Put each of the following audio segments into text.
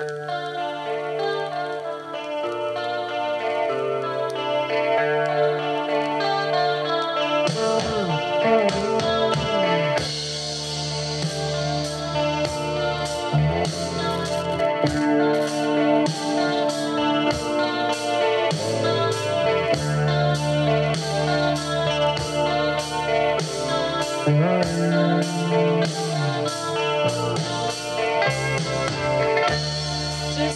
Just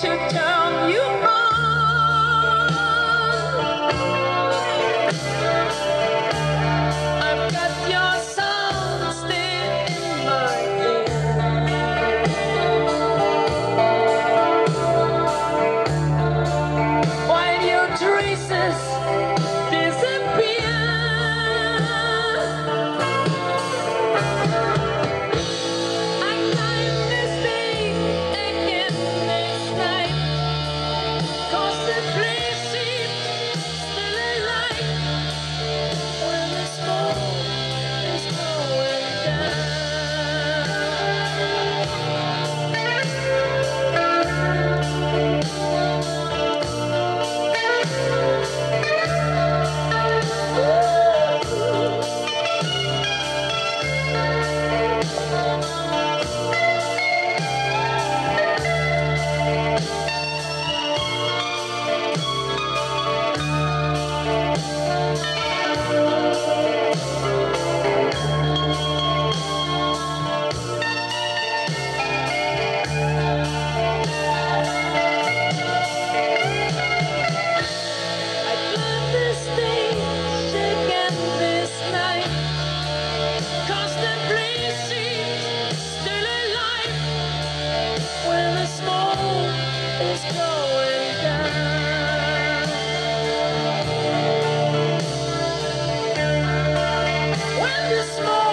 to die.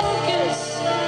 focus.